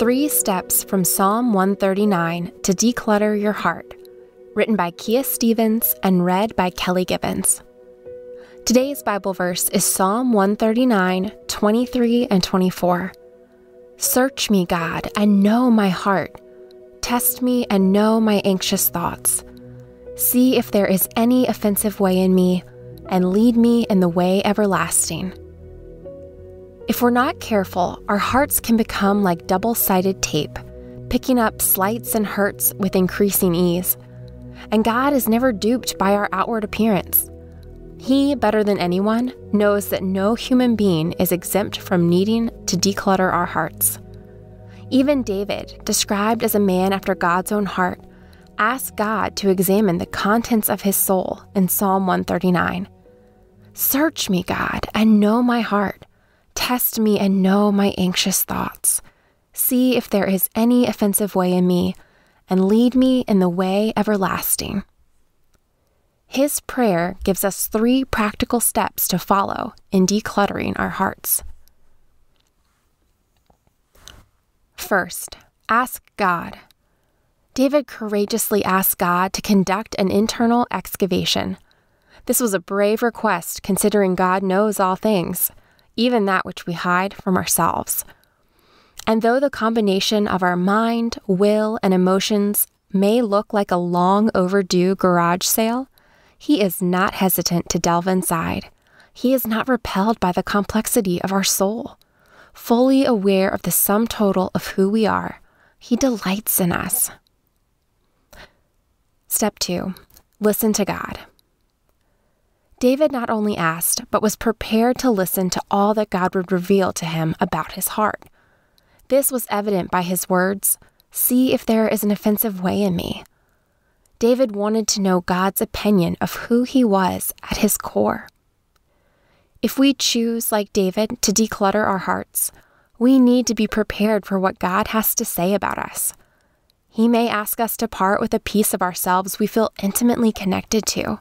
Three Steps from Psalm 139 to Declutter Your Heart, written by Kia Stephens and read by Kelly Givens. Today's Bible verse is Psalm 139, 23 and 24. Search me, God, and know my heart. Test me and know my anxious thoughts. See if there is any offensive way in me, and lead me in the way everlasting. If we're not careful, our hearts can become like double sided tape, picking up slights and hurts with increasing ease. And God is never duped by our outward appearance. He, better than anyone, knows that no human being is exempt from needing to declutter our hearts. Even David, described as a man after God's own heart, asked God to examine the contents of his soul in Psalm 139. Search me, God, and know my heart. Test me and know my anxious thoughts. See if there is any offensive way in me, and lead me in the way everlasting. His prayer gives us three practical steps to follow in decluttering our hearts. First, ask God. David courageously asked God to conduct an internal excavation. This was a brave request considering God knows all things even that which we hide from ourselves. And though the combination of our mind, will, and emotions may look like a long overdue garage sale, he is not hesitant to delve inside. He is not repelled by the complexity of our soul. Fully aware of the sum total of who we are, he delights in us. Step two, listen to God. David not only asked, but was prepared to listen to all that God would reveal to him about his heart. This was evident by his words See if there is an offensive way in me. David wanted to know God's opinion of who he was at his core. If we choose, like David, to declutter our hearts, we need to be prepared for what God has to say about us. He may ask us to part with a piece of ourselves we feel intimately connected to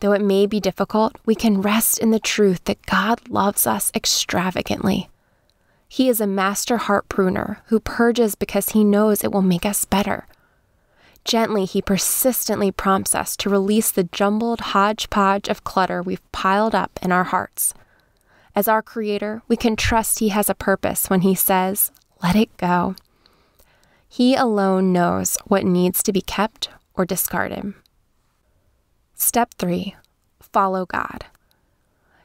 Though it may be difficult, we can rest in the truth that God loves us extravagantly. He is a master heart pruner who purges because he knows it will make us better. Gently, he persistently prompts us to release the jumbled hodgepodge of clutter we've piled up in our hearts. As our Creator, we can trust He has a purpose when He says, Let it go. He alone knows what needs to be kept or discarded. Step 3 Follow God.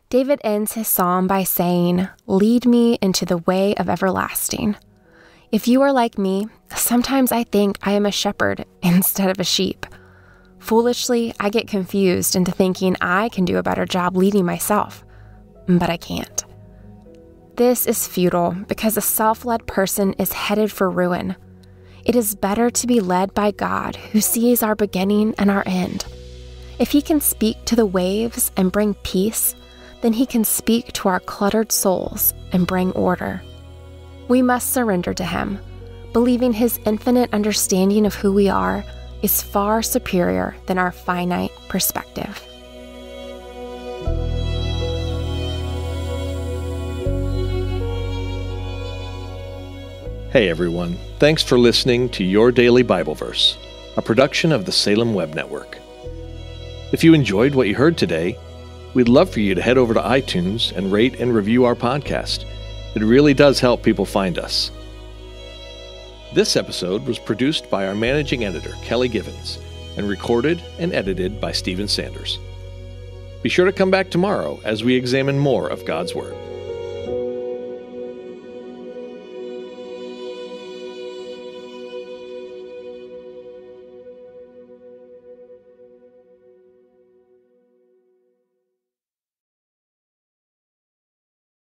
David ends his psalm by saying, Lead me into the way of everlasting. If you are like me, sometimes I think I am a shepherd instead of a sheep. Foolishly, I get confused into thinking I can do a better job leading myself, but I can't. This is futile because a self led person is headed for ruin. It is better to be led by God who sees our beginning and our end. If He can speak to the waves and bring peace, then He can speak to our cluttered souls and bring order. We must surrender to Him, believing His infinite understanding of who we are is far superior than our finite perspective. Hey everyone, thanks for listening to Your Daily Bible Verse, a production of the Salem Web Network. If you enjoyed what you heard today, we'd love for you to head over to iTunes and rate and review our podcast. It really does help people find us. This episode was produced by our managing editor, Kelly Givens, and recorded and edited by Stephen Sanders. Be sure to come back tomorrow as we examine more of God's Word.